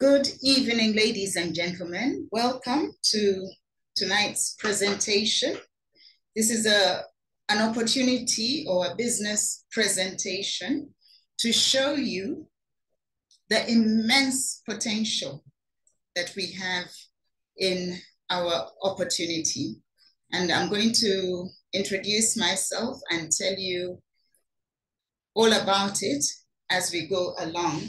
Good evening, ladies and gentlemen. Welcome to tonight's presentation. This is a, an opportunity or a business presentation to show you the immense potential that we have in our opportunity. And I'm going to introduce myself and tell you all about it as we go along.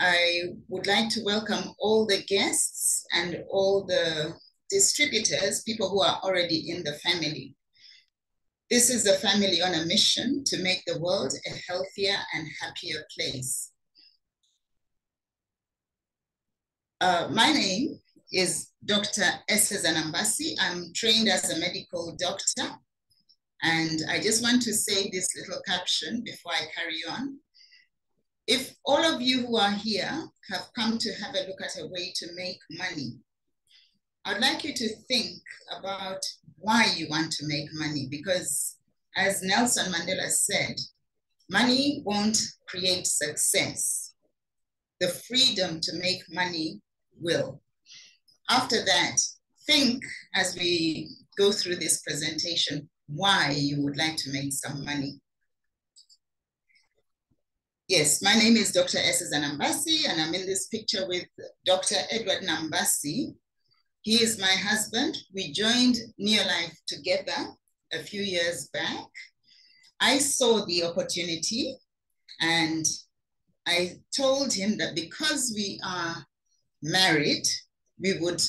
I would like to welcome all the guests and all the distributors, people who are already in the family. This is a family on a mission to make the world a healthier and happier place. Uh, my name is Dr. Eseza Nambassi. I'm trained as a medical doctor. And I just want to say this little caption before I carry on. If all of you who are here have come to have a look at a way to make money, I'd like you to think about why you want to make money because as Nelson Mandela said, money won't create success. The freedom to make money will. After that, think as we go through this presentation, why you would like to make some money. Yes, my name is Dr. Eseza Nambassi, and I'm in this picture with Dr. Edward Nambassi. He is my husband. We joined Neolife together a few years back. I saw the opportunity and I told him that because we are married, we would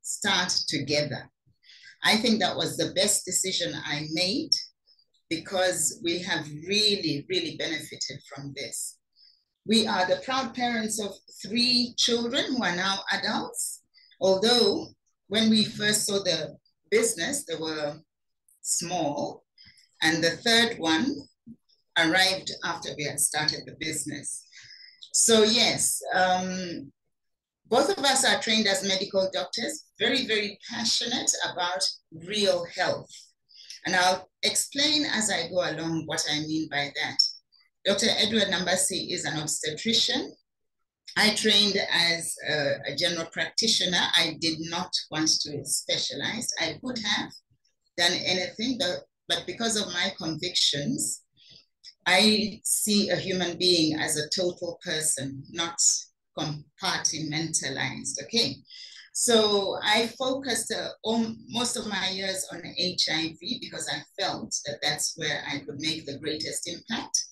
start together. I think that was the best decision I made because we have really, really benefited from this. We are the proud parents of three children who are now adults. Although when we first saw the business, they were small. And the third one arrived after we had started the business. So yes, um, both of us are trained as medical doctors, very, very passionate about real health. And I'll explain as I go along what I mean by that. Dr. Edward Nambassi is an obstetrician. I trained as a, a, general practitioner. I did not want to specialize. I could have done anything, but, but because of my convictions, I see a human being as a total person, not compartmentalized, okay? So I focused uh, on most of my years on HIV because I felt that that's where I could make the greatest impact.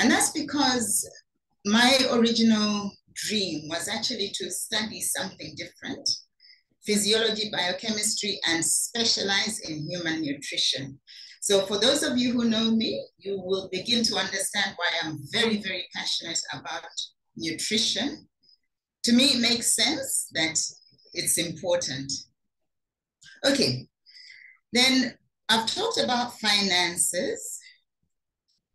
And that's because my original dream was actually to study something different, physiology, biochemistry, and specialize in human nutrition. So for those of you who know me, you will begin to understand why I'm very, very passionate about nutrition. To me, it makes sense that it's important. Okay, then I've talked about finances,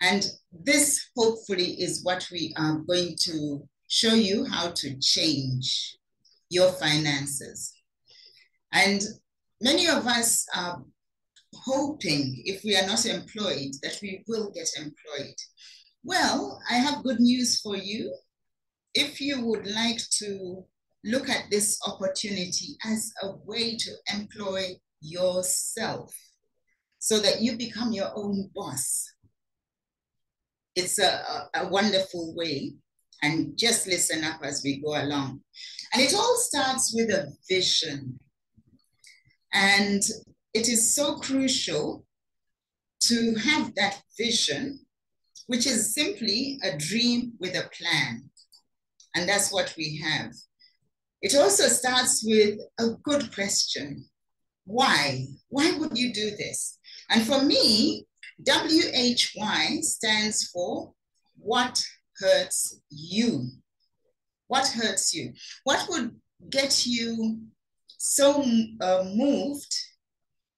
and this hopefully is what we are going to show you how to change your finances. And many of us are hoping, if we are not employed, that we will get employed. Well, I have good news for you. If you would like to look at this opportunity as a way to employ yourself so that you become your own boss. It's a, a, wonderful way. And just listen up as we go along. And it all starts with a vision. And it is so crucial to have that vision, which is simply a dream with a plan. And that's what we have. It also starts with a good question. Why? Why would you do this? And for me, WHY stands for what hurts you? What hurts you? What would get you so uh, moved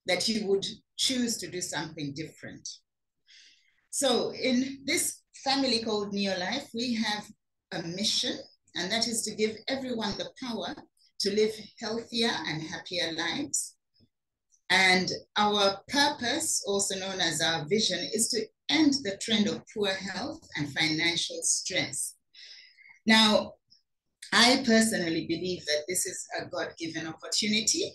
that you would choose to do something different? So in this family called Neolife, we have a mission and that is to give everyone the power to live healthier and happier lives. And our purpose, also known as our vision, is to end the trend of poor health and financial stress. Now, I personally believe that this is a God given opportunity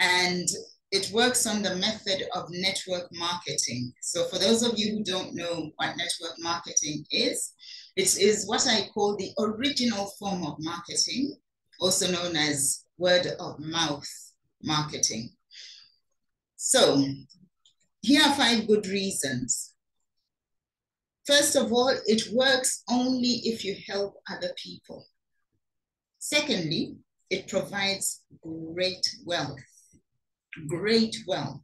and it works on the method of network marketing. So, for those of you who don't know what network marketing is, it is what I call the original form of marketing, also known as word of mouth marketing. So, here are five good reasons. First of all, it works only if you help other people. Secondly, it provides great wealth, great wealth.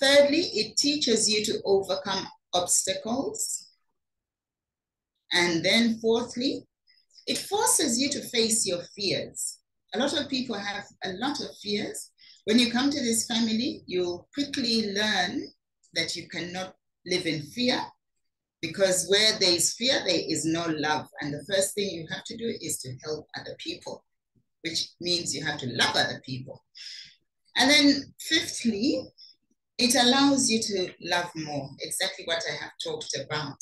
Thirdly, it teaches you to overcome obstacles. And then fourthly, it forces you to face your fears. A lot of people have a lot of fears. When you come to this family, you'll quickly learn that you cannot live in fear because where there is fear, there is no love. And the first thing you have to do is to help other people, which means you have to love other people. And then fifthly, it allows you to love more, exactly what I have talked about.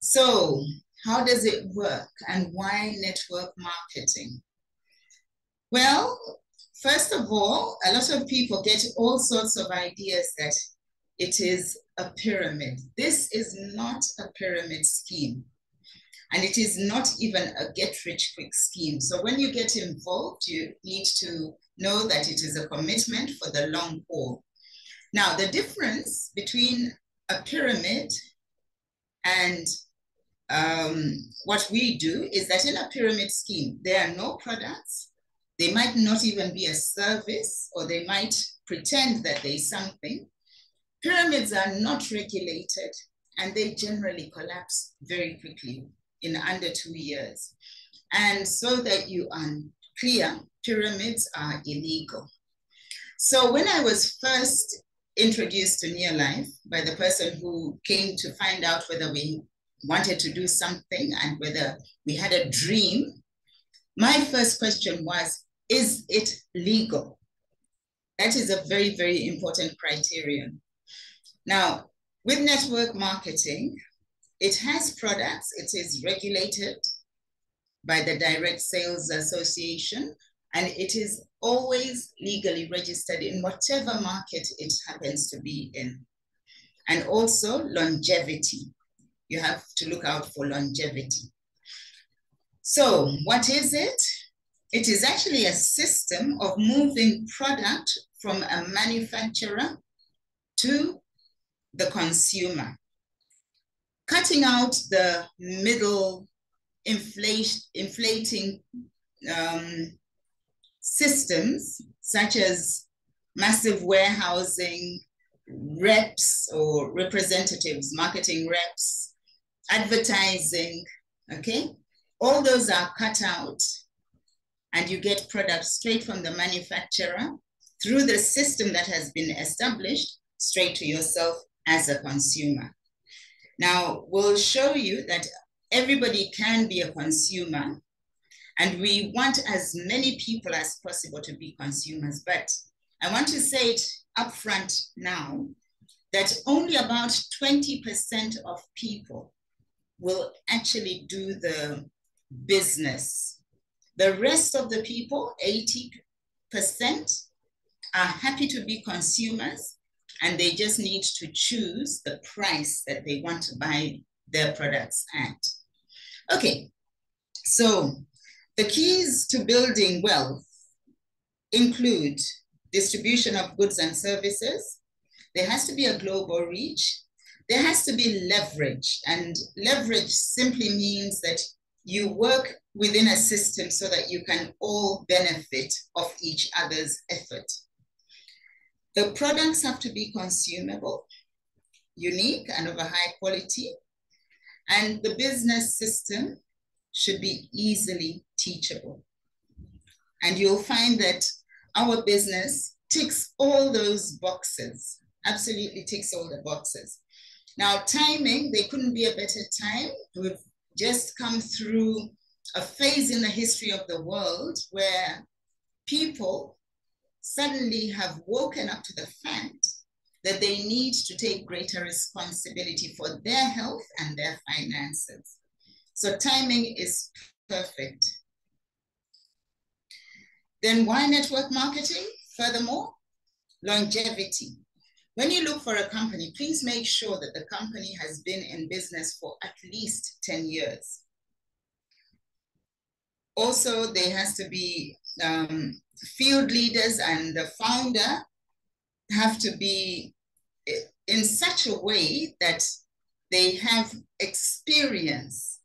So how does it work and why network marketing? Well, first of all, a lot of people get all sorts of ideas that it is a pyramid. This is not a pyramid scheme. And it is not even a get rich quick scheme. So when you get involved, you need to know that it is a commitment for the long haul. Now, the difference between a pyramid and um, what we do is that in a pyramid scheme, there are no products. They might not even be a service, or they might pretend that is something. Pyramids are not regulated and they generally collapse very quickly in under two years. And so that you are clear, pyramids are illegal. So when I was first introduced to Neolife by the person who came to find out whether we wanted to do something and whether we had a dream, my first question was, is it legal? That is a very, very important criterion. Now, with network marketing, it has products, it is regulated by the Direct Sales Association, and it is always legally registered in whatever market it happens to be in. And also longevity. You have to look out for longevity. So what is it? It is actually a system of moving product from a manufacturer to the consumer. Cutting out the middle inflation, inflating um, systems such as massive warehousing, reps or representatives, marketing reps, advertising, okay? All those are cut out and you get products straight from the manufacturer through the system that has been established straight to yourself as a consumer. Now, we'll show you that everybody can be a consumer and we want as many people as possible to be consumers. But I want to say it upfront now that only about 20% of people will actually do the business. The rest of the people, 80%, are happy to be consumers and they just need to choose the price that they want to buy their products at. Okay, so the keys to building wealth include distribution of goods and services. There has to be a global reach. There has to be leverage. And leverage simply means that you work within a system so that you can all benefit of each other's effort. The products have to be consumable, unique, and of a high quality. And the business system should be easily teachable. And you'll find that our business ticks all those boxes, absolutely ticks all the boxes. Now, timing, there couldn't be a better time. We've just come through a phase in the history of the world where people suddenly have woken up to the fact that they need to take greater responsibility for their health and their finances. So timing is perfect. Then why network marketing? Furthermore, longevity. When you look for a company, please make sure that the company has been in business for at least 10 years. Also, there has to be um, field leaders and the founder have to be in such a way that they have experience.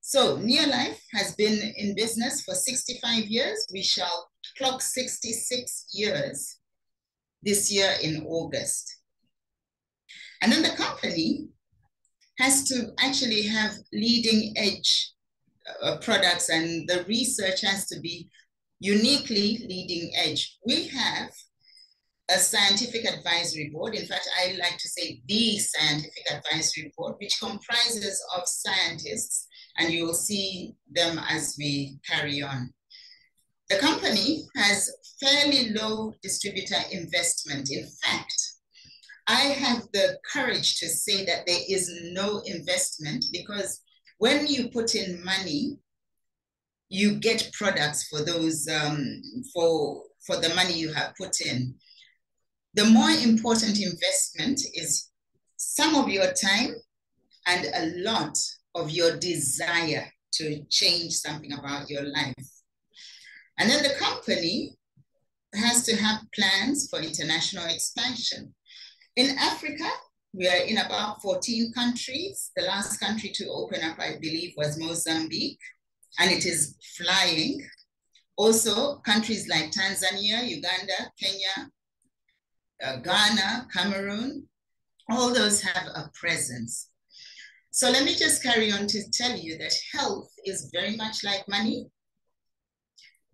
So Neolife has been in business for 65 years. We shall clock 66 years this year in August. And then the company has to actually have leading edge uh, products and the research has to be uniquely leading edge. We have a scientific advisory board. In fact, I like to say the scientific advisory board, which comprises of scientists, and you will see them as we carry on. The company has fairly low distributor investment. In fact, I have the courage to say that there is no investment because when you put in money, you get products for those um, for for the money you have put in. The more important investment is some of your time and a lot of your desire to change something about your life. And then the company has to have plans for international expansion. In Africa, we are in about 14 countries. The last country to open up, I believe, was Mozambique, and it is flying. Also, countries like Tanzania, Uganda, Kenya, uh, Ghana, Cameroon, all those have a presence. So let me just carry on to tell you that health is very much like money.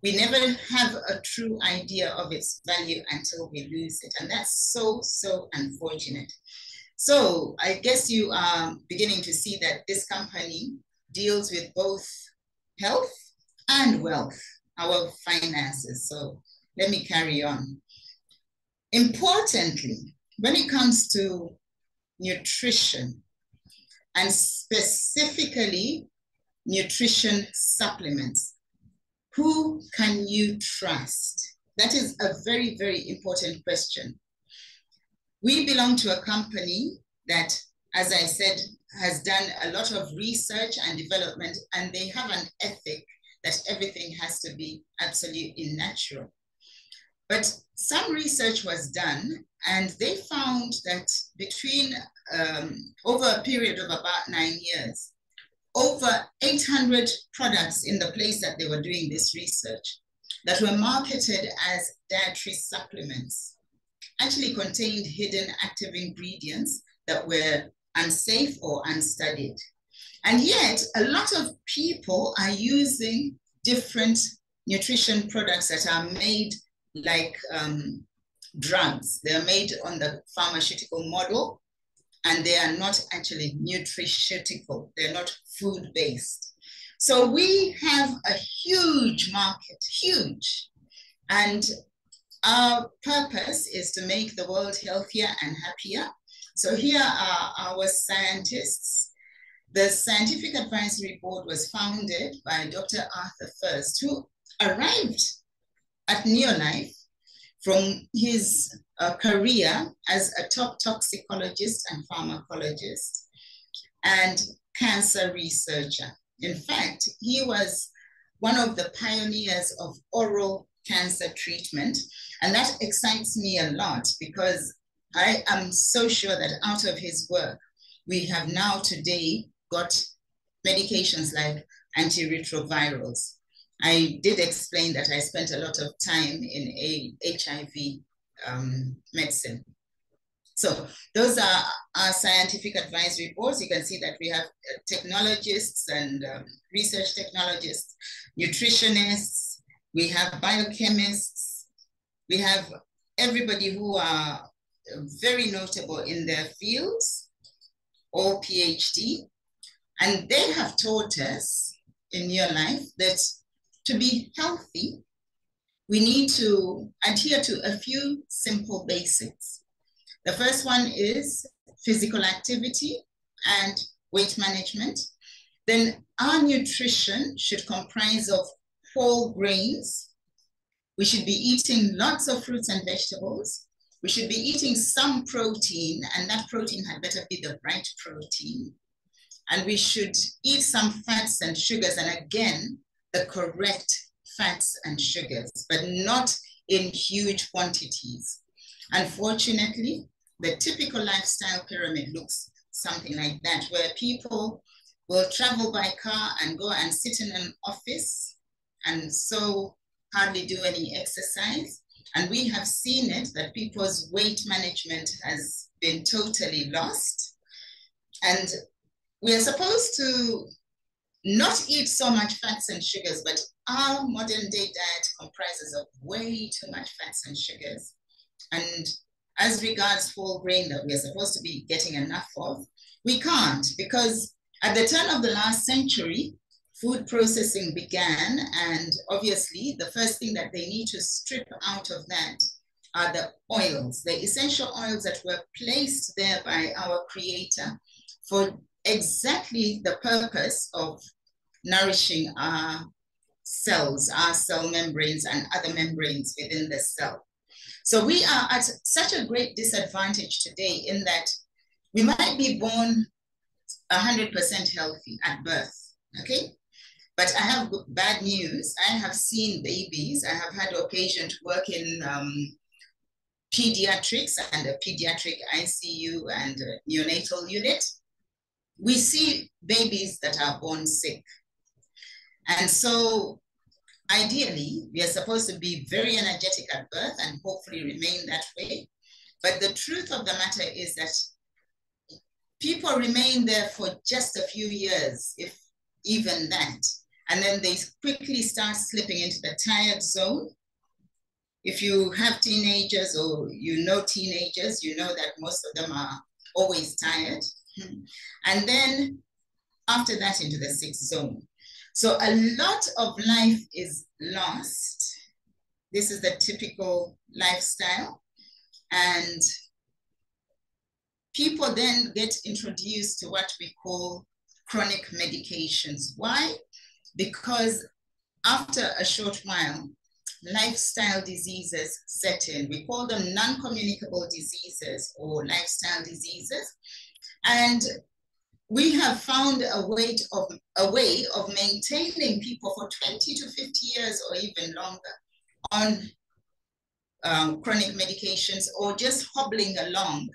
We never have a true idea of its value until we lose it. And that's so, so unfortunate. So I guess you are beginning to see that this company deals with both health and wealth, our finances. So let me carry on. Importantly, when it comes to nutrition, and specifically nutrition supplements, who can you trust? That is a very, very important question. We belong to a company that, as I said, has done a lot of research and development, and they have an ethic that everything has to be absolutely natural. But some research was done, and they found that between um, over a period of about nine years, over 800 products in the place that they were doing this research that were marketed as dietary supplements actually contained hidden active ingredients that were unsafe or unstudied. And yet, a lot of people are using different nutrition products that are made like um, drugs. They're made on the pharmaceutical model and they are not actually nutraceutical. They're not food-based. So we have a huge market, huge. And our purpose is to make the world healthier and happier. So here are our scientists. The Scientific Advisory Board was founded by Dr. Arthur Furst, who arrived at Neolife from his uh, career as a top toxicologist and pharmacologist and cancer researcher. In fact, he was one of the pioneers of oral cancer treatment. And that excites me a lot because I am so sure that out of his work, we have now today got medications like antiretrovirals, I did explain that I spent a lot of time in a HIV um, medicine. So those are our scientific advisory boards. You can see that we have uh, technologists and um, research technologists, nutritionists, we have biochemists, we have everybody who are very notable in their fields, all PhD. And they have taught us in your life that to be healthy, we need to adhere to a few simple basics. The first one is physical activity and weight management. then our nutrition should comprise of whole grains. We should be eating lots of fruits and vegetables. We should be eating some protein, and that protein had better be the right protein. And we should eat some fats and sugars, and again, the correct fats and sugars, but not in huge quantities. Unfortunately, the typical lifestyle pyramid looks something like that, where people will travel by car and go and sit in an office and so hardly do any exercise. And we have seen it that people's weight management has been totally lost. And we are supposed to not eat so much fats and sugars, but our modern day diet comprises of way too much fats and sugars. And as regards whole grain that we're supposed to be getting enough of, we can't because at the turn of the last century, food processing began, and obviously, the first thing that they need to strip out of that are the oils, the essential oils that were placed there by our Creator for exactly the purpose of nourishing our cells, our cell membranes, and other membranes within the cell. So we are at such a great disadvantage today in that we might be born 100% healthy at birth, okay? But I have bad news. I have seen babies. I have had occasion to work in um, pediatrics and a pediatric ICU and neonatal unit. We see babies that are born sick. And so ideally, we are supposed to be very energetic at birth and hopefully remain that way. But the truth of the matter is that people remain there for just a few years, if even that. And then they quickly start slipping into the tired zone. If you have teenagers or you know teenagers, you know that most of them are always tired. Hmm. And then after that into the sick zone. So a lot of life is lost. This is the typical lifestyle. And people then get introduced to what we call chronic medications. Why? Because after a short while, lifestyle diseases set in. We call them non-communicable diseases or lifestyle diseases. And we have found a way of a way of maintaining people for 20 to 50 years or even longer on um, chronic medications or just hobbling along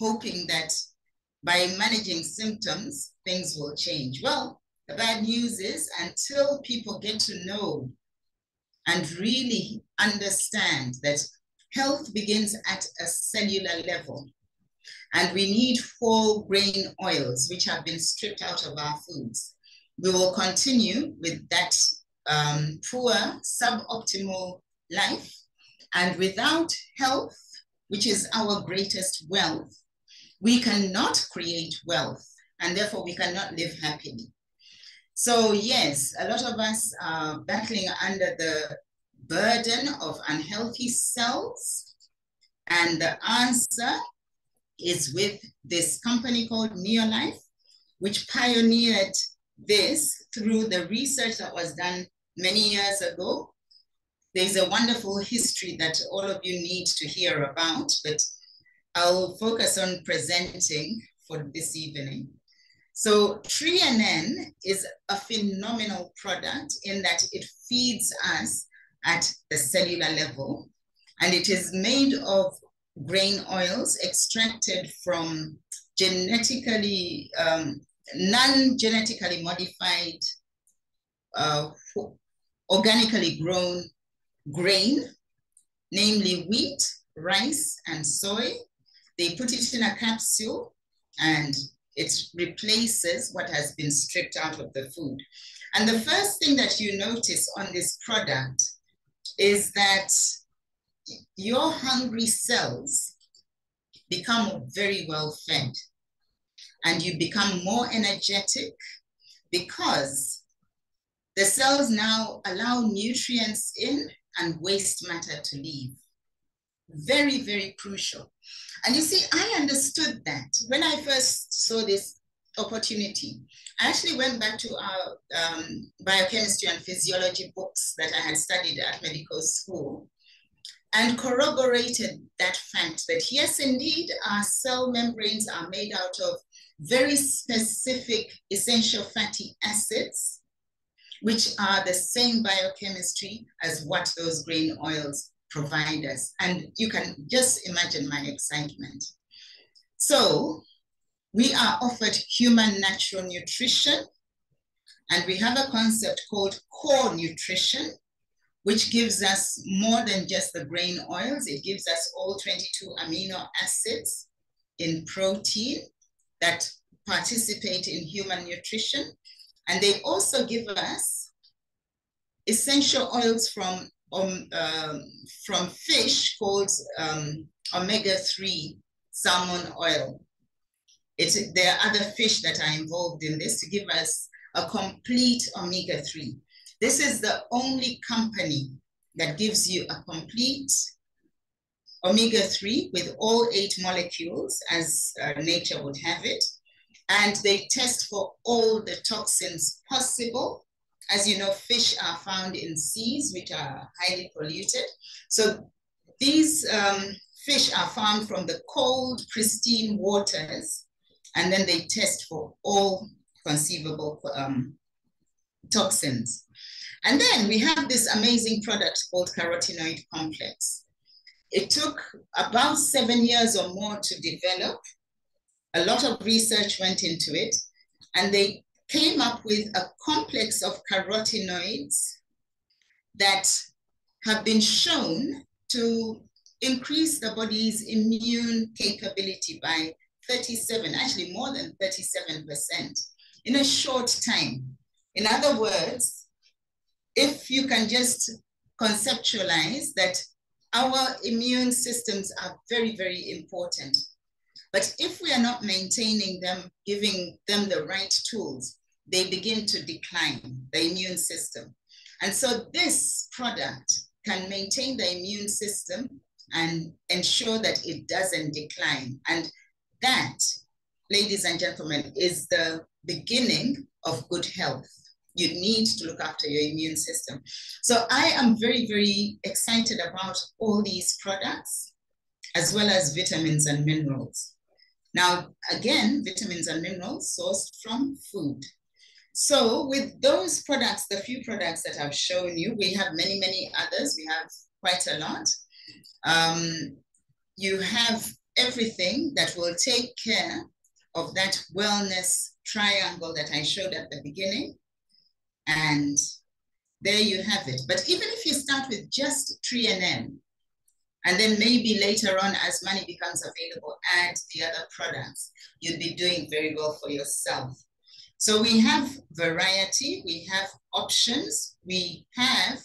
hoping that by managing symptoms, things will change. Well, the bad news is until people get to know and really understand that health begins at a cellular level, and we need whole grain oils, which have been stripped out of our foods. We will continue with that um, poor, suboptimal life. And without health, which is our greatest wealth, we cannot create wealth and therefore we cannot live happily. So yes, a lot of us are battling under the burden of unhealthy cells. And the answer is with this company called Neolife, which pioneered this through the research that was done many years ago. There's a wonderful history that all of you need to hear about, but I'll focus on presenting for this evening. So Tre-en-en is a phenomenal product in that it feeds us at the cellular level and it is made of grain oils extracted from genetically, um, non-genetically modified, uh, organically grown grain, namely wheat, rice, and soy, they put it in a capsule and it replaces what has been stripped out of the food. And the first thing that you notice on this product is that your hungry cells become very well fed and you become more energetic because the cells now allow nutrients in and waste matter to leave. Very, very crucial. And you see, I understood that when I first saw this opportunity, I actually went back to our um, biochemistry and physiology books that I had studied at medical school and corroborated that fact that yes, indeed, our cell membranes are made out of very specific essential fatty acids, which are the same biochemistry as what those grain oils provide us. And you can just imagine my excitement. So we are offered human natural nutrition, and we have a concept called core nutrition, which gives us more than just the grain oils. It gives us all 22 amino acids in protein that participate in human nutrition. And they also give us essential oils from, um, um, from fish called um, omega-3 salmon oil. It's, there are other fish that are involved in this to give us a complete omega-3. This is the only company that gives you a complete omega-3 with all eight molecules as uh, nature would have it. And they test for all the toxins possible. As you know, fish are found in seas, which are highly polluted. So these um, fish are found from the cold, pristine waters, and then they test for all conceivable um, toxins. And then we have this amazing product called carotenoid complex. It took about seven years or more to develop. A lot of research went into it, and they came up with a complex of carotenoids that have been shown to increase the body's immune capability by 37, actually more than 37% in a short time. In other words, if you can just conceptualize that our immune systems are very, very important. But if we are not maintaining them, giving them the right tools, they begin to decline, the immune system. And so this product can maintain the immune system and ensure that it doesn't decline. And that, ladies and gentlemen, is the beginning of good health you need to look after your immune system. So I am very, very excited about all these products, as well as vitamins and minerals. Now, again, vitamins and minerals sourced from food. So with those products, the few products that I've shown you, we have many, many others. We have quite a lot. Um, you have everything that will take care of that wellness triangle that I showed at the beginning. And there you have it. But even if you start with just Tre-en-en, and M, and then maybe later on, as money becomes available, add the other products, you'll be doing very well for yourself. So we have variety, we have options, we have,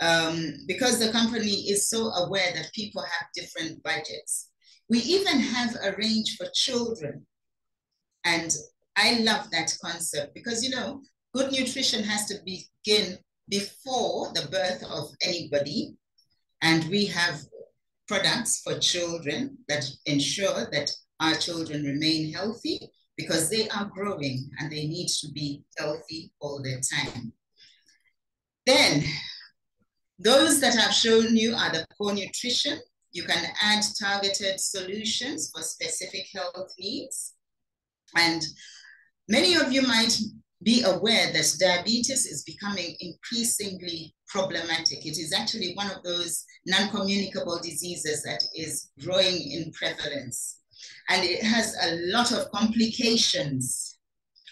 um, because the company is so aware that people have different budgets, we even have a range for children. And I love that concept because, you know, Good nutrition has to begin before the birth of anybody. And we have products for children that ensure that our children remain healthy because they are growing and they need to be healthy all the time. Then, those that I've shown you are the core nutrition. You can add targeted solutions for specific health needs. And many of you might be aware that diabetes is becoming increasingly problematic. It is actually one of those non-communicable diseases that is growing in prevalence. And it has a lot of complications.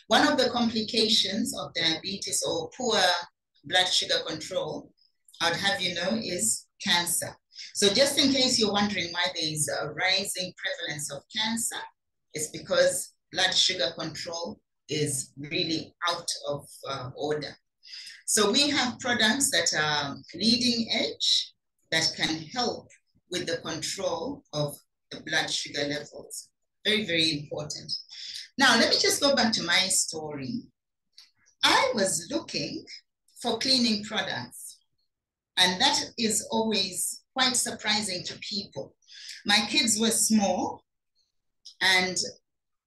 One of the complications of diabetes or poor blood sugar control, I'd have you know, is cancer. So just in case you're wondering why there is a rising prevalence of cancer, it's because blood sugar control is really out of uh, order. So we have products that are leading edge that can help with the control of the blood sugar levels. Very, very important. Now, let me just go back to my story. I was looking for cleaning products, and that is always quite surprising to people. My kids were small, and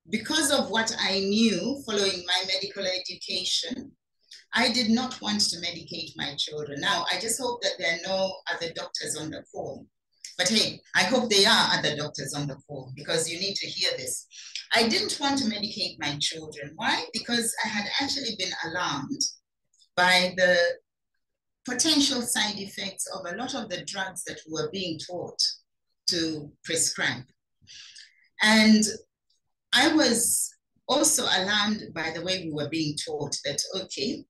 because of what I knew following my medical education, I did not want to medicate my children. Now, I just hope that there are no other doctors on the call. But hey, I hope there are other doctors on the call because you need to hear this. I didn't want to medicate my children. Why? Because I had actually been alarmed by the potential side effects of a lot of the drugs that were being taught to prescribe. And I was also alarmed by the way we were being taught that, okay,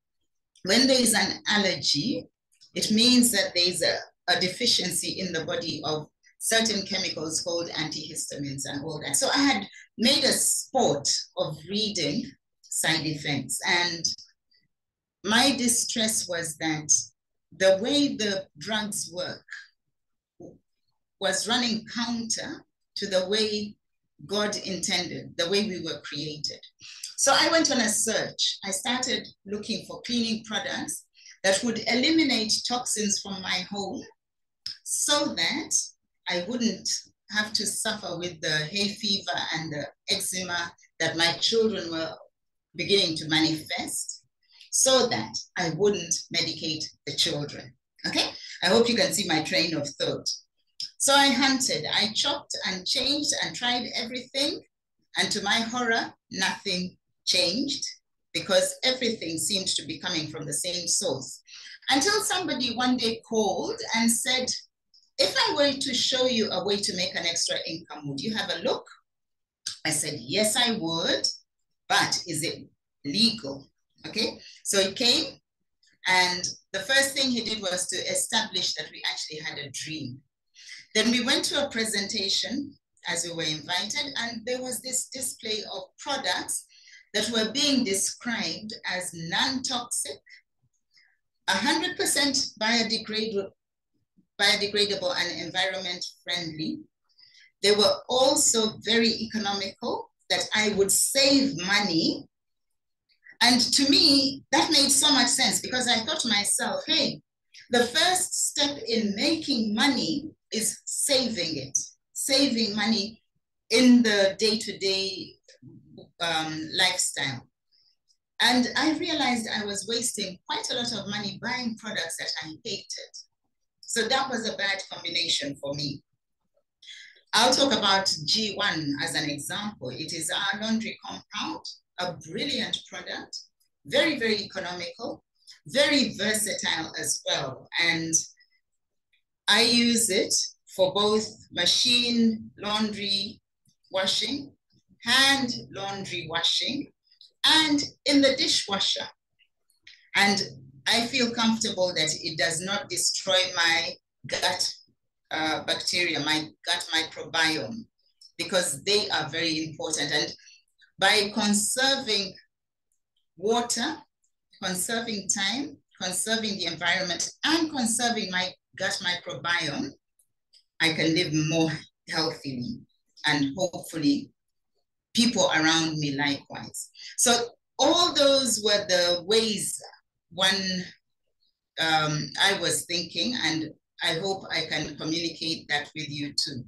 when there is an allergy, it means that there's a, a deficiency in the body of certain chemicals called antihistamines and all that. So I had made a sport of reading side effects. And my distress was that the way the drugs work was running counter to the way God intended, the way we were created. So I went on a search. I started looking for cleaning products that would eliminate toxins from my home so that I wouldn't have to suffer with the hay fever and the eczema that my children were beginning to manifest so that I wouldn't medicate the children. Okay, I hope you can see my train of thought. So I hunted, I chopped and changed and tried everything. And to my horror, nothing changed because everything seemed to be coming from the same source. Until somebody one day called and said, if I were to show you a way to make an extra income, would you have a look? I said, yes, I would, but is it legal? Okay, so he came and the first thing he did was to establish that we actually had a dream. Then we went to a presentation as we were invited and there was this display of products that were being described as non-toxic, 100% biodegradable, biodegradable and environment friendly. They were also very economical, that I would save money. And to me, that made so much sense because I thought to myself, hey, the first step in making money is saving it, saving money in the day-to-day um, lifestyle. And I realized I was wasting quite a lot of money buying products that I hated. So that was a bad combination for me. I'll talk about G1 as an example. It is our laundry compound, a brilliant product, very, very economical, very versatile as well. And I use it for both machine laundry washing, hand laundry washing, and in the dishwasher. And I feel comfortable that it does not destroy my gut uh, bacteria, my gut microbiome, because they are very important. And by conserving water, conserving time, conserving the environment, and conserving my gut microbiome, I can live more healthily and hopefully people around me likewise. So all those were the ways one um, I was thinking, and I hope I can communicate that with you too.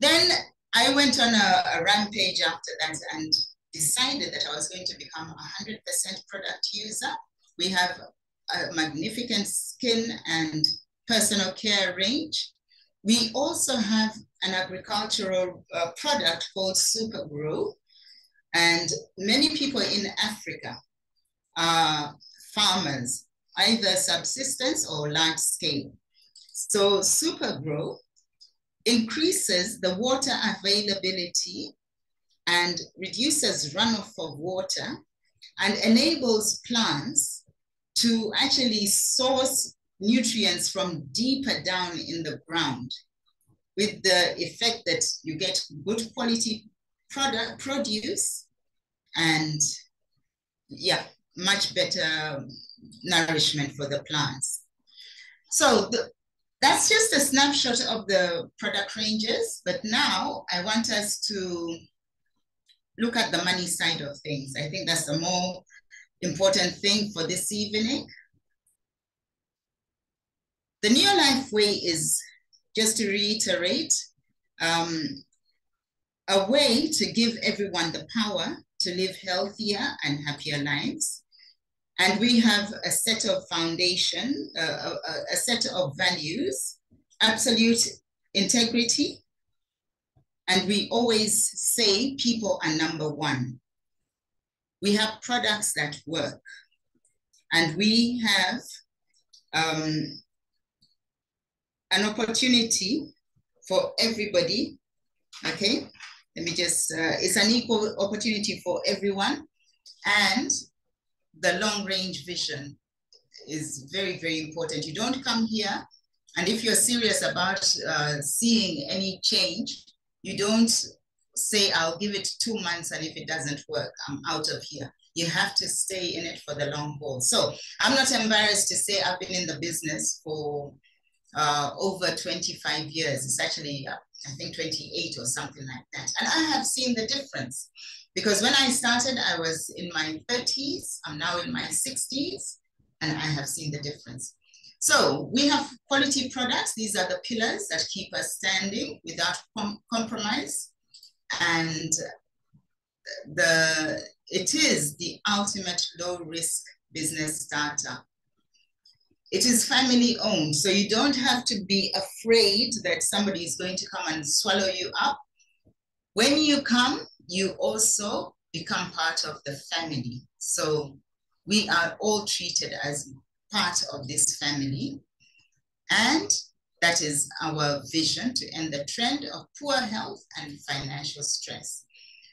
Then I went on a, a rampage after that and decided that I was going to become a 100% product user. We have a magnificent skin and personal care range. We also have an agricultural uh, product called Supergrow. And many people in Africa are farmers, either subsistence or large scale. So Supergrow increases the water availability and reduces runoff of water and enables plants to actually source nutrients from deeper down in the ground with the effect that you get good quality product produce and yeah, much better nourishment for the plants. So the, that's just a snapshot of the product ranges, but now I want us to look at the money side of things. I think that's the more important thing for this evening. The Neolife Way is, just to reiterate, um, a way to give everyone the power to live healthier and happier lives. And we have a set of foundation, uh, a, a set of values, absolute integrity. And we always say people are number one. We have products that work. And we have um, an opportunity for everybody, okay? Let me just, uh, it's an equal opportunity for everyone. And the long range vision is very, very important. You don't come here, and if you're serious about uh, seeing any change, you don't say, I'll give it two months, and if it doesn't work, I'm out of here. You have to stay in it for the long haul. So I'm not embarrassed to say I've been in the business for uh, over 25 years. It's actually, uh, I think, 28 or something like that. And I have seen the difference. Because when I started, I was in my 30s, I'm now in my 60s, and I have seen the difference. So we have quality products. These are the pillars that keep us standing without com compromise. And the it is the ultimate low risk business starter. It is family owned, so you don't have to be afraid that somebody is going to come and swallow you up. When you come, you also become part of the family. So we are all treated as part of this family. And that is our vision to end the trend of poor health and financial stress.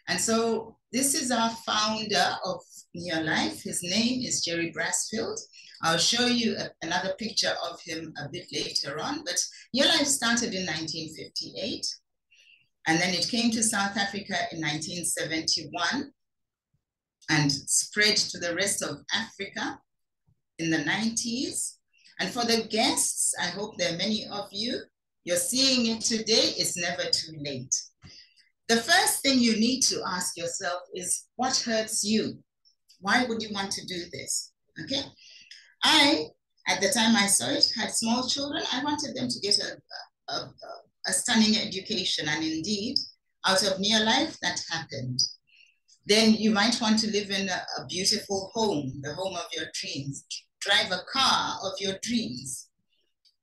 And so this is our founder of Neolife. His name is Jerry Brassfield. I'll show you a, another picture of him a bit later on, but Neolife started in 1958. And then it came to South Africa in 1971 and spread to the rest of Africa in the 90s. And for the guests, I hope there are many of you, you're seeing it today, it's never too late. The first thing you need to ask yourself is what hurts you? Why would you want to do this? Okay. I, at the time I saw it, had small children. I wanted them to get a, a, a stunning education. And indeed, out of Neolife, that happened. Then you might want to live in a, a beautiful home, the home of your dreams, drive a car of your dreams.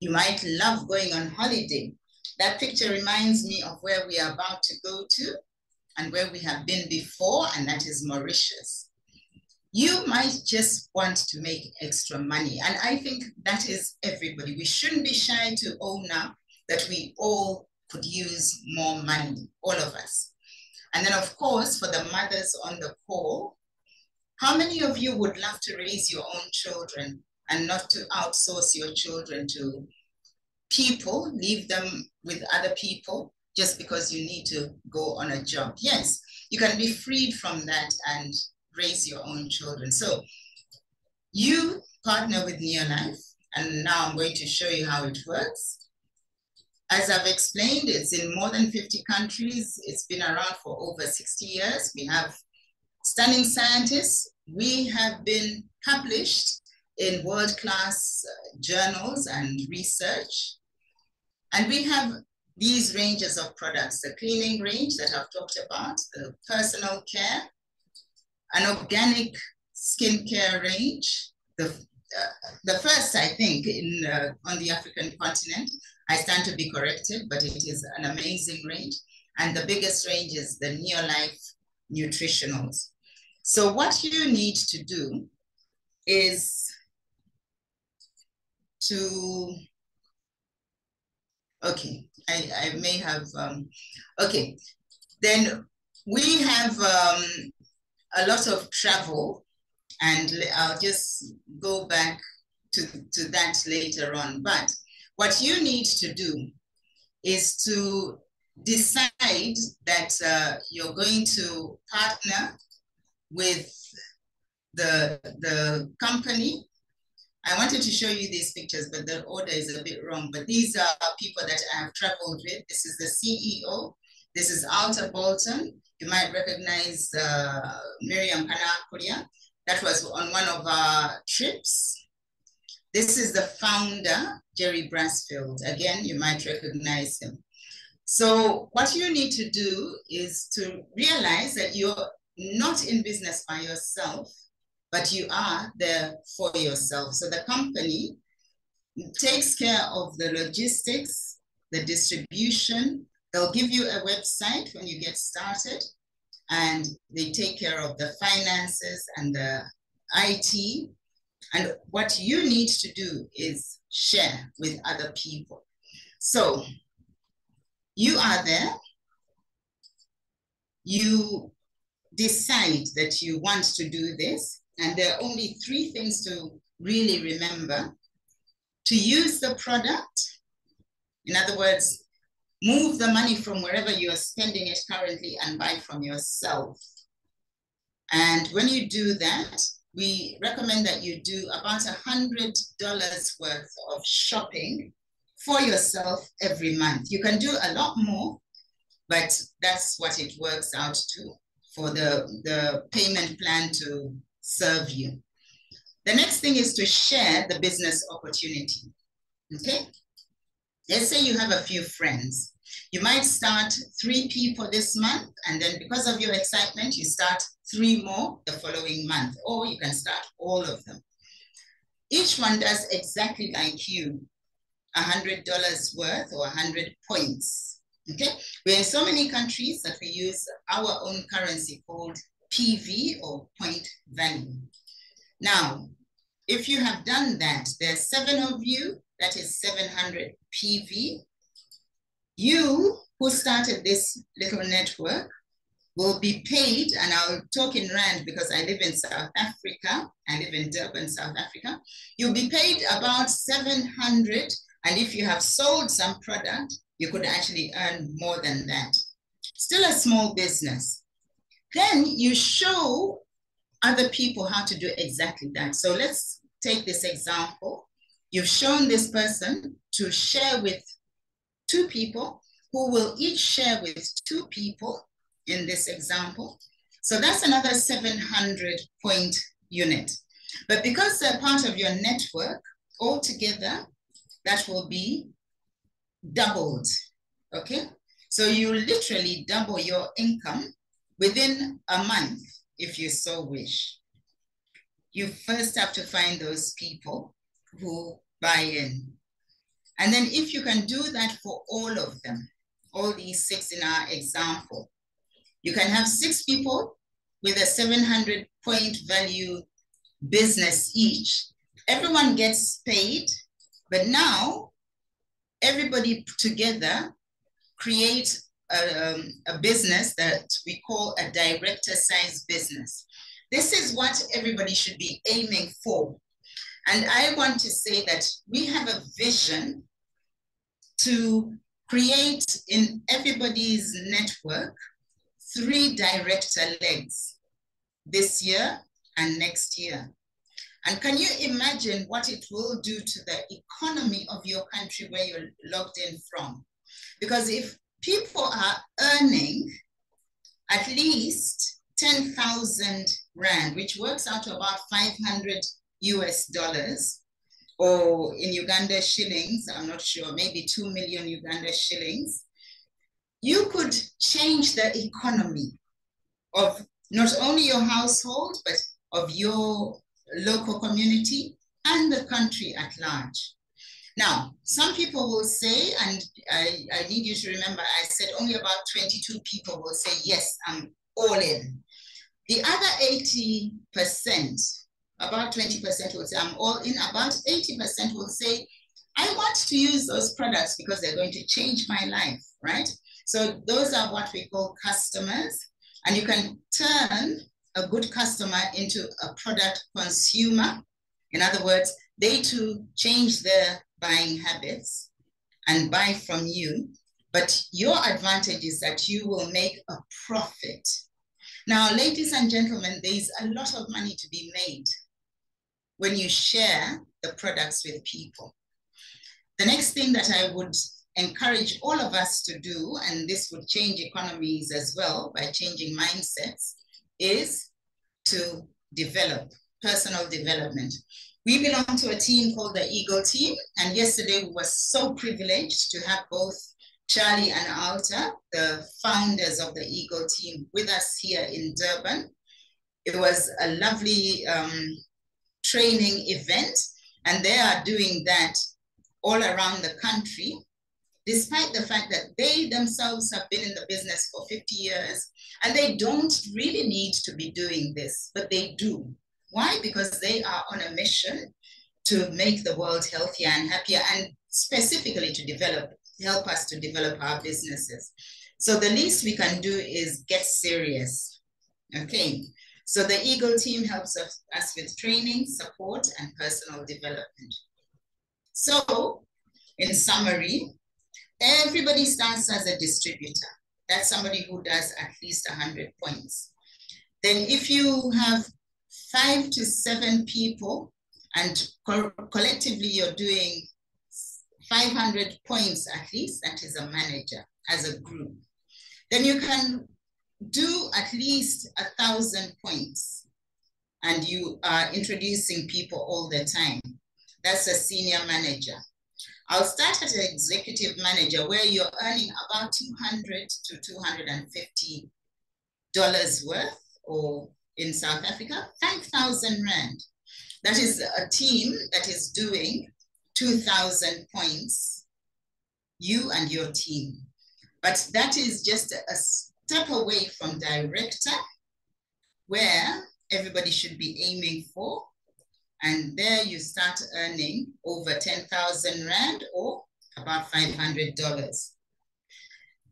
You might love going on holiday. That picture reminds me of where we are about to go to and where we have been before, and that is Mauritius. You might just want to make extra money. And I think that is everybody. We shouldn't be shy to own up that we all could use more money, all of us. And then of course, for the mothers on the call, how many of you would love to raise your own children and not to outsource your children to people, leave them with other people just because you need to go on a job? Yes, you can be freed from that and raise your own children. So you partner with Neolife, and now I'm going to show you how it works. As I've explained, it's in more than 50 countries. It's been around for over 60 years. We have stunning scientists. We have been published in world-class uh, journals and research. And we have these ranges of products, the cleaning range that I've talked about, the personal care, an organic skincare range, the, uh, the first, I think, in, uh, on the African continent, I stand to be corrected, but it is an amazing range. And the biggest range is the Neolife Nutritionals. So what you need to do is to, okay, I, I may have, um, okay. Then we have um, a lot of travel and I'll just go back to, to that later on. But what you need to do is to decide that uh, you're going to partner with the, the company. I wanted to show you these pictures, but the order is a bit wrong. But these are people that I have traveled with. This is the CEO. This is Alta Bolton. You might recognize uh, Miriam Kanakuria. That was on one of our trips. This is the founder, Jerry Brassfield. Again, you might recognize him. So what you need to do is to realize that you're not in business by yourself, but you are there for yourself. So the company takes care of the logistics, the distribution. They'll give you a website when you get started, and they take care of the finances and the IT. And what you need to do is share with other people. So you are there, you decide that you want to do this, and there are only three things to really remember. To use the product, in other words, move the money from wherever you are spending it currently and buy from yourself. And when you do that, we recommend that you do about a $100 worth of shopping for yourself every month. You can do a lot more, but that's what it works out to for the, the payment plan to serve you. The next thing is to share the business opportunity. Okay? Let's say you have a few friends. You might start three people this month, and then because of your excitement, you start three more the following month, or you can start all of them. Each one does exactly like you, $100 worth or 100 points. Okay, we're in so many countries that we use our own currency called PV or point value. Now, if you have done that, there's seven of you, that is 700 PV. You who started this little network will be paid, and I'll talk in Rand because I live in South Africa. I live in Durban, South Africa. You'll be paid about 700 and if you have sold some product, you could actually earn more than that. Still a small business. Then you show other people how to do exactly that. So let's take this example. You've shown this person to share with two people who will each share with two people in this example. So that's another 700 point unit. But because they're part of your network, altogether, that will be doubled, okay? So you literally double your income within a month, if you so wish. You first have to find those people who buy in. And then if you can do that for all of them, all these six in our example, you can have six people with a 700 point value business each. Everyone gets paid but now, everybody together create a, um, a business that we call a director size business. This is what everybody should be aiming for. And I want to say that we have a vision to create in everybody's network three director legs this year and next year. And can you imagine what it will do to the economy of your country where you're logged in from? Because if people are earning at least 10,000 Rand, which works out to about 500 US dollars, or in Uganda shillings, I'm not sure, maybe 2 million Uganda shillings, you could change the economy of not only your household, but of your local community, and the country at large. Now, some people will say, and I, I need you to remember, I said only about 22 people will say, yes, I'm all in. The other 80%, about 20% will say, I'm all in. About 80% will say, I want to use those products because they're going to change my life, right? So those are what we call customers. And you can turn a good customer into a product consumer. In other words, they too change their buying habits and buy from you. But your advantage is that you will make a profit. Now, ladies and gentlemen, there's a lot of money to be made when you share the products with people. The next thing that I would encourage all of us to do, and this would change economies as well by changing mindsets, is to develop personal development. We belong to a team called the Eagle Team, and yesterday we were so privileged to have both Charlie and Alta, the founders of the Eagle team, with us here in Durban. It was a lovely um, training event, and they are doing that all around the country, despite the fact that they themselves have been in the business for 50 years and they don't really need to be doing this, but they do. Why? Because they are on a mission to make the world healthier and happier and specifically to develop, help us to develop our businesses. So the least we can do is get serious. Okay. So the Eagle team helps us, with training, support, and personal development. So, in summary, everybody starts as a distributor. That's somebody who does at least 100 points. Then if you have five to seven people and co collectively you're doing 500 points at least, that is a manager as a group, then you can do at least a thousand points and you are introducing people all the time. That's a senior manager. I'll start at an executive manager where you're earning about 200 to 250 dollars worth or in South Africa, 5,000 Rand. That is a team that is doing 2,000 points, you and your team. But that is just a step away from director, where everybody should be aiming for. And there you start earning over 10,000 Rand or about $500.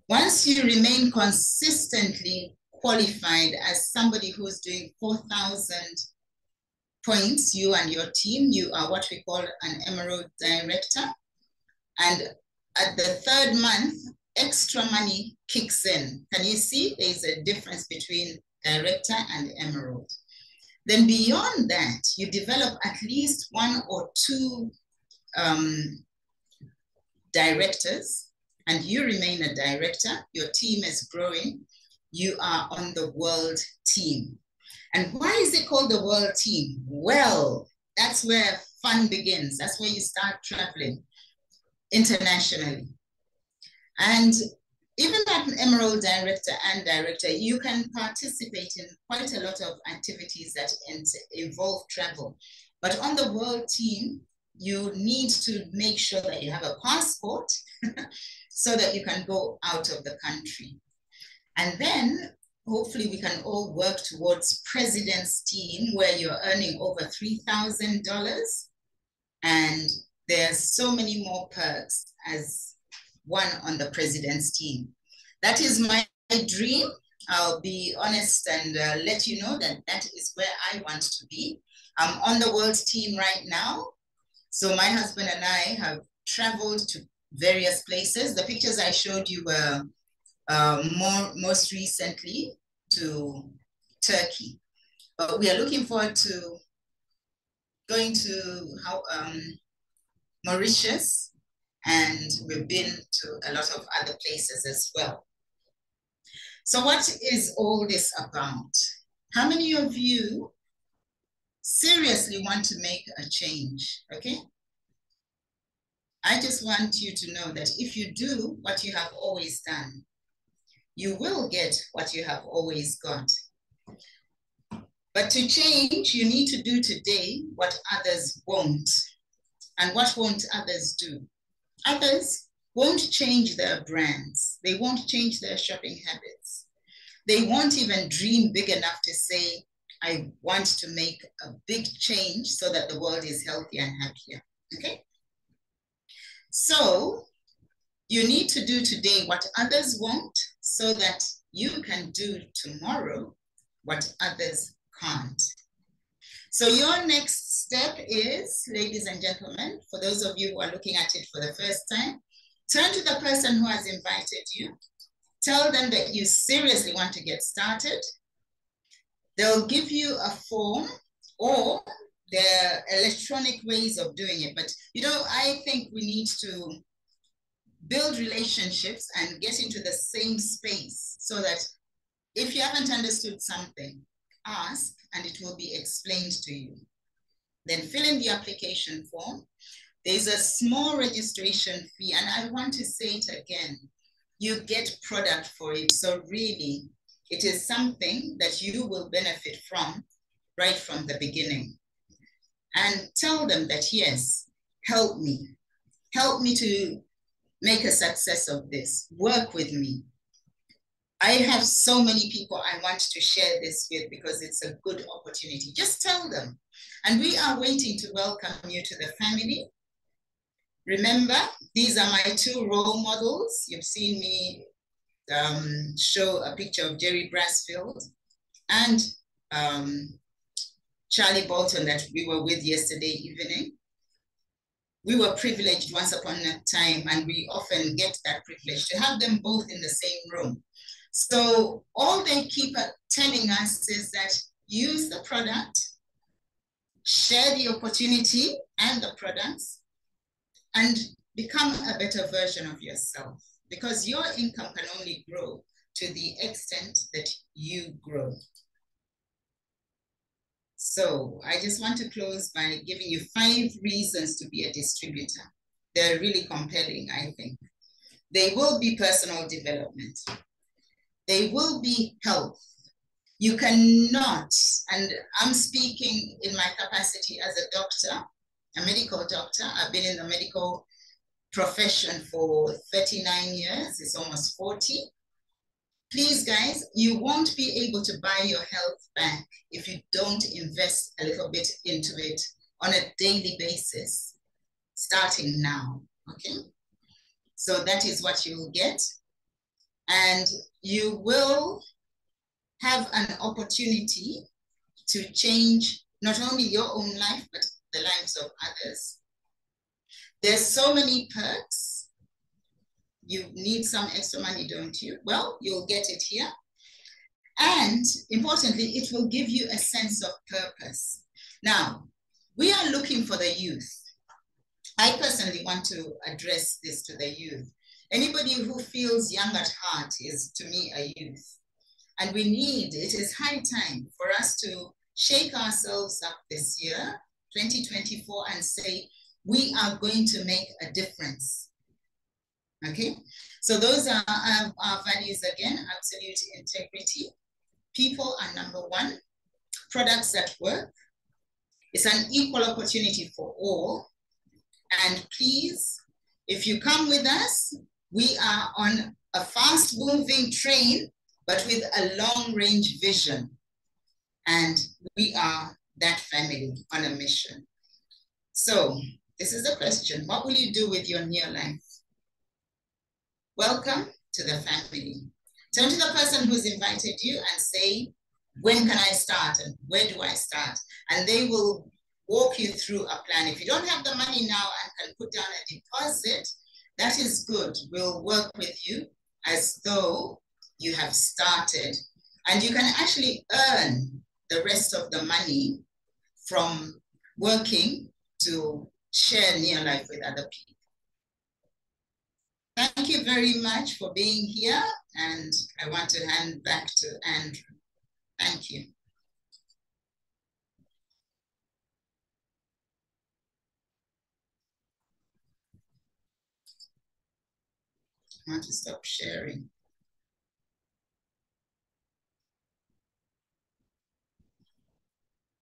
Once you remain consistently qualified as somebody who's doing 4,000 points, you and your team, you are what we call an Emerald Director. And at the third month, extra money kicks in. Can you see there's a difference between director and emerald? Then beyond that, you develop at least one or two um, directors and you remain a director, your team is growing, you are on the world team. And why is it called the world team? Well, that's where fun begins. That's where you start traveling internationally. And even that Emerald director and director, you can participate in quite a lot of activities that involve travel. But on the world team, you need to make sure that you have a passport so that you can go out of the country. And then hopefully we can all work towards president's team where you're earning over $3,000 and there's so many more perks as one on the president's team. That is my dream. I'll be honest and uh, let you know that that is where I want to be. I'm on the world team right now. So my husband and I have traveled to various places. The pictures I showed you were uh, more most recently to Turkey. But we are looking forward to going to how, um, Mauritius, and we've been to a lot of other places as well. So what is all this about? How many of you seriously want to make a change, okay? I just want you to know that if you do what you have always done, you will get what you have always got. But to change, you need to do today what others won't. And what won't others do? Others won't change their brands. They won't change their shopping habits. They won't even dream big enough to say, I want to make a big change so that the world is healthier and happier. Okay? So you need to do today what others won't so that you can do tomorrow what others can't. So your next step is, ladies and gentlemen, for those of you who are looking at it for the first time, turn to the person who has invited you. Tell them that you seriously want to get started. They'll give you a form or are electronic ways of doing it. But, you know, I think we need to build relationships and get into the same space so that if you haven't understood something, ask and it will be explained to you. Then fill in the application form. There's a small registration fee, and I want to say it again. you get product for it. So really, it is something that you will benefit from right from the beginning. And tell them that, yes, help me. Help me to make a success of this. Work with me. I have so many people I want to share this with because it's a good opportunity. Just tell them. And we are waiting to welcome you to the family. Remember, these are my two role models. You've seen me um, show a picture of Jerry Brassfield and um, Charlie Bolton that we were with yesterday evening. We were privileged once upon a time, and we often get that privilege to have them both in the same room. So all they keep telling us is that use the product, share the opportunity and the products, and become a better version of yourself because your income can only grow to the extent that you grow. So I just want to close by giving you five reasons to be a distributor. They're really compelling, I think. They will be personal development. They will be health. You cannot, and I'm speaking in my capacity as a doctor, a medical doctor. I've been in the medical profession for 39 years, it's almost 40. Please, guys, you won't be able to buy your health back if you don't invest a little bit into it on a daily basis, starting now, okay? So that is what you'll get. And you will have an opportunity to change not only your own life, but the lives of others. There's so many perks. You need some extra money, don't you? Well, you'll get it here. And importantly, it will give you a sense of purpose. Now, we are looking for the youth. I personally want to address this to the youth. Anybody who feels young at heart is, to me, a youth. And we need, it is high time for us to shake ourselves up this year, 2024, and say, we are going to make a difference. Okay, so those are our, our values again, absolute integrity. People are number one. Products that work. It's an equal opportunity for all. And please, if you come with us, we are on a fast moving train, but with a long range vision. And we are that family on a mission. So this is the question. What will you do with your new life? Welcome to the family. Turn to the person who's invited you and say, when can I start and where do I start? And they will walk you through a plan. If you don't have the money now and can put down a deposit, that is good. We'll work with you as though you have started. And you can actually earn the rest of the money from working to share Neolife with other people. Thank you very much for being here. And I want to hand back to Andrew. Thank you. I want to stop sharing.